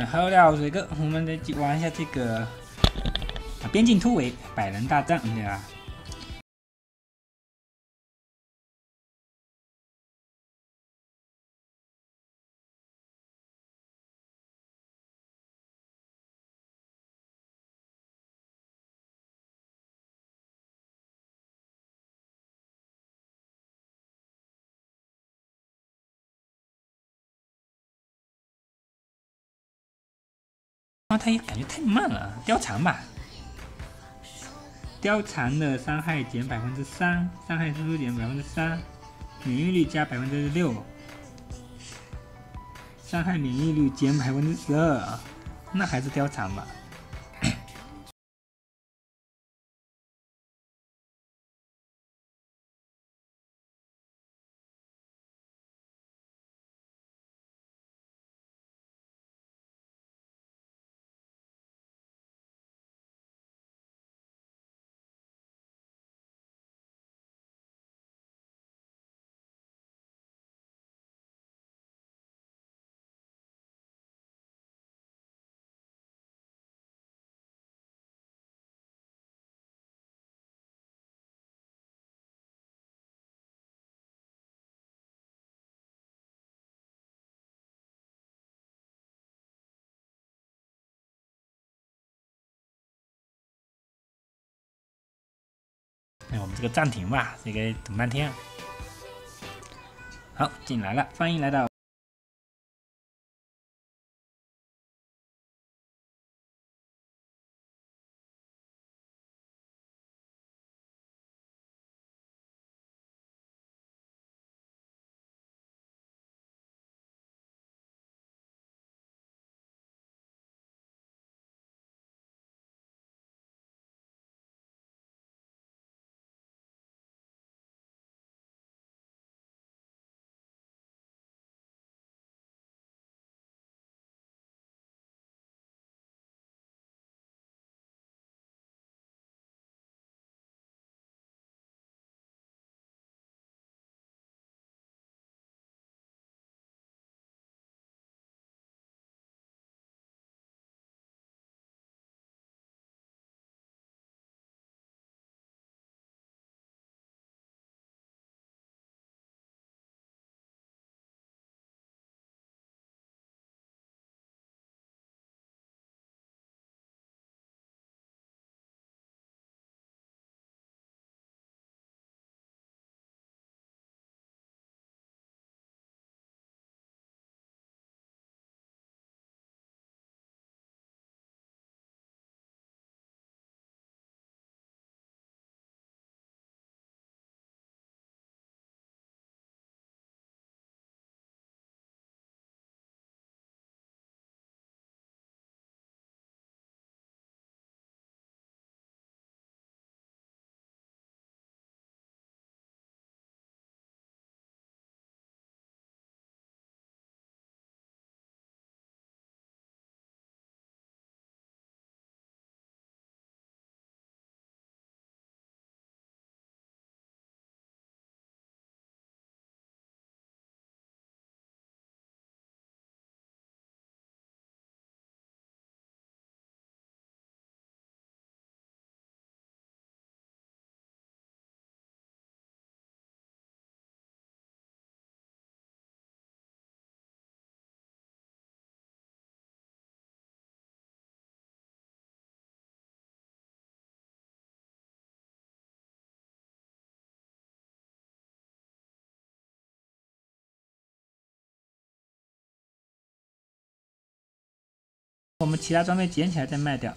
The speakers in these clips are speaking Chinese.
嗯，好了，水哥，我们来玩一下这个边境突围百人大战，对吧？它，也感觉太慢了，貂蝉吧。貂蝉的伤害减百分之三，伤害输出减百分之三，免疫力加百分之六，伤害免疫力减百分之十二，那还是貂蝉吧。哎，我们这个暂停吧，这个等半天。好，进来了，欢迎来到。我们其他装备捡起来再卖掉。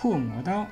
破魔刀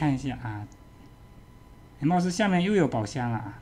看一下啊，貌似下面又有宝箱了啊。